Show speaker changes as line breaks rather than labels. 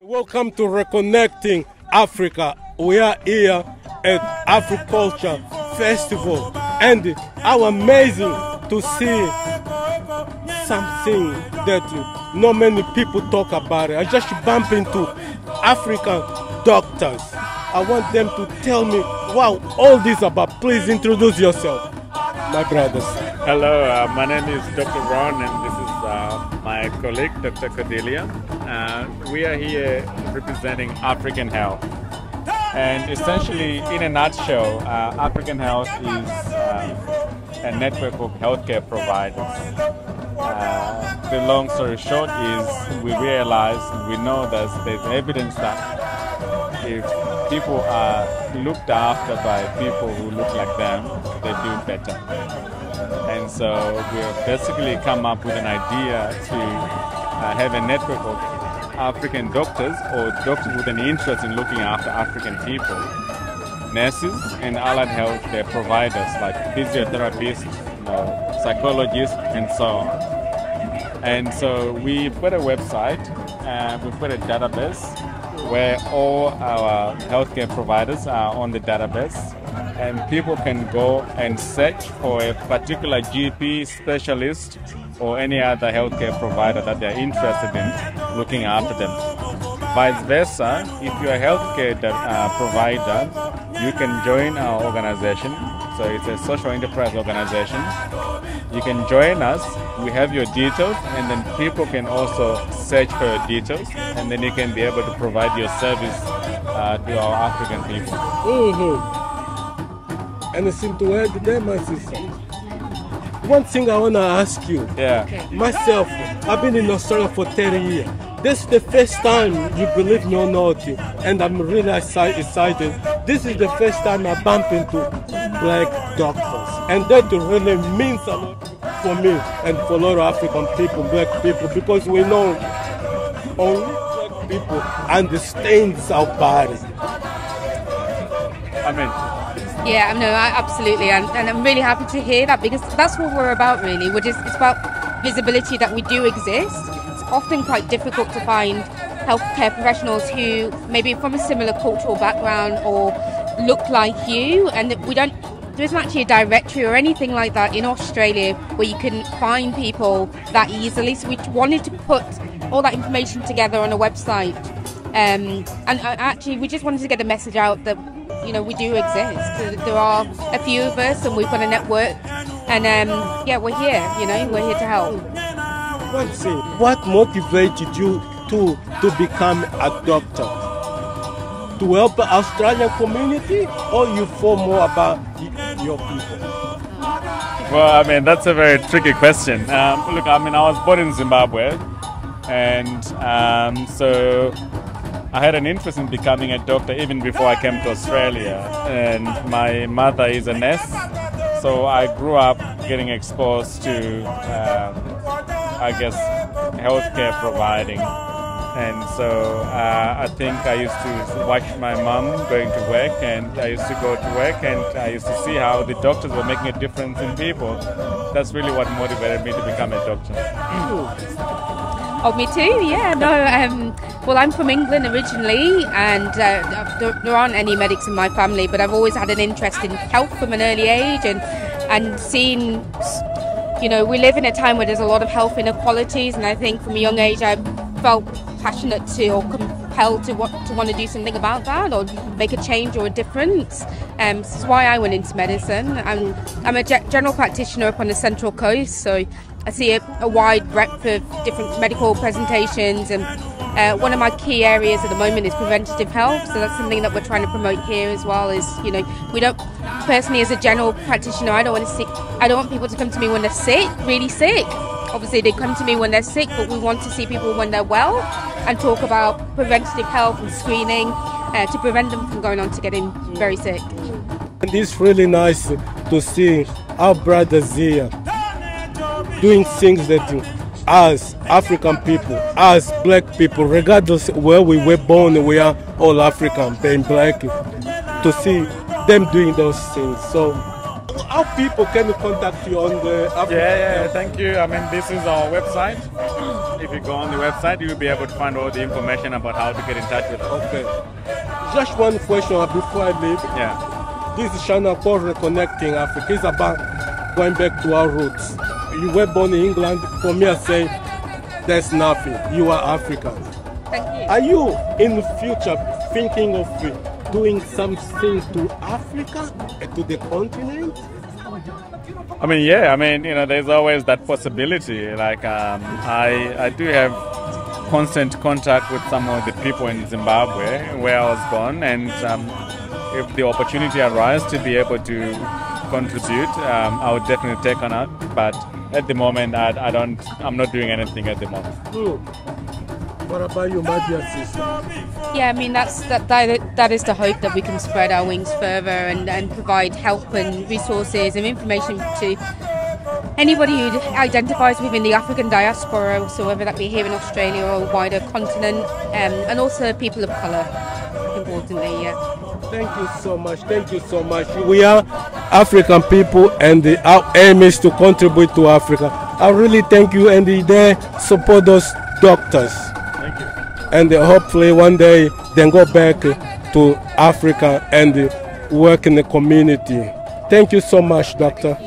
Welcome to Reconnecting Africa. We are here at Africulture Festival and how amazing to see something that not many people talk about. I just bump into African doctors. I want them to tell me wow all this about. Please introduce yourself, my brothers.
Hello, uh, my name is Dr. Ron and this is uh, my colleague Dr. Cordelia. Uh, we are here representing African Health. And essentially, in a nutshell, uh, African Health is uh, a network of healthcare providers. Uh, the long story short is we realize, we know that there's evidence that if people are looked after by people who look like them, they do better. And so we've basically come up with an idea to uh, have a network of African doctors or doctors with an interest in looking after African people, nurses and allied health care providers like physiotherapists, you know, psychologists, and so on. And so we've a website, uh, we've a database where all our healthcare providers are on the database and people can go and search for a particular GP specialist or any other healthcare provider that they're interested in looking after them. Vice versa, if you're a healthcare uh, provider, you can join our organization. So it's a social enterprise organization. You can join us. We have your details, and then people can also search for your details, and then you can be able to provide your service uh, to our African people.
Mm-hmm. Anything to add there, my sister? One thing I want to ask you.
Yeah.
Myself, I've been in Australia for 30 years. This is the first time, you believe me or not, and I'm really excited. This is the first time I bump into black doctors. And that really means a lot for me and for a lot of African people, black people, because we know only black people understands our body.
I mean,
Yeah, no, I, absolutely, and, and I'm really happy to hear that because that's what we're about, really. We're just it's about visibility that we do exist. Often quite difficult to find healthcare professionals who maybe from a similar cultural background or look like you, and we don't. There isn't actually a directory or anything like that in Australia where you can find people that easily. So we wanted to put all that information together on a website. Um, and uh, actually, we just wanted to get the message out that you know we do exist. There are a few of us, and we've got a network. And um, yeah, we're here. You know, we're here to help.
What motivated you to to become a doctor? To help the Australian community, or you thought more about your people?
Well, I mean, that's a very tricky question. Um, look, I mean, I was born in Zimbabwe, and um, so I had an interest in becoming a doctor even before I came to Australia. And my mother is a nurse, so I grew up getting exposed to, um, I guess, healthcare providing. And so uh, I think I used to watch my mom going to work, and I used to go to work, and I used to see how the doctors were making a difference in people. That's really what motivated me to become a doctor.
Oh, me too. Yeah, no. Um, well, I'm from England originally, and uh, there, there aren't any medics in my family, but I've always had an interest in health from an early age, and and seeing, you know, we live in a time where there's a lot of health inequalities, and I think from a young age I felt passionate to or compelled to want to want to do something about that or make a change or a difference. Um, this is why I went into medicine. I'm I'm a general practitioner up on the Central Coast, so I see a, a wide breadth of different medical presentations and. Uh, one of my key areas at the moment is preventative health, so that's something that we're trying to promote here as well. Is you know we don't personally as a general practitioner, I don't want to see, I don't want people to come to me when they're sick, really sick. Obviously, they come to me when they're sick, but we want to see people when they're well and talk about preventative health and screening uh, to prevent them from going on to getting very sick.
And it's really nice to see our brothers here doing things that as African people, as black people, regardless where we were born, we are all African, being black, to see them doing those things. So, how people can contact you on the Africa?
Yeah, yeah, thank you. I mean, this is our website. If you go on the website, you'll be able to find all the information about how to get in touch with us.
Okay. Just one question before I leave.
Yeah.
This channel called Reconnecting Africa. is about going back to our roots. You were born in England. For me, I say there's nothing. You are African.
Thank you.
Are you in the future thinking of doing something to Africa, to the continent?
I mean, yeah. I mean, you know, there's always that possibility. Like, um, I I do have constant contact with some of the people in Zimbabwe where I was born, and um, if the opportunity arises to be able to contribute, um, I would definitely take on it. But at the moment, I, I don't. I'm not doing anything at the moment.
What about you, my dear?
Yeah, I mean that's that, that that is the hope that we can spread our wings further and, and provide help and resources and information to anybody who identifies within the African diaspora, so whether that be here in Australia or wider continent, um, and also people of colour. Importantly, yeah.
Thank you so much. Thank you so much. We are African people, and the, our aim is to contribute to Africa. I really thank you, and they support those doctors.
Thank you.
and hopefully one day then go back to Africa and work in the community. Thank you so much, doctor.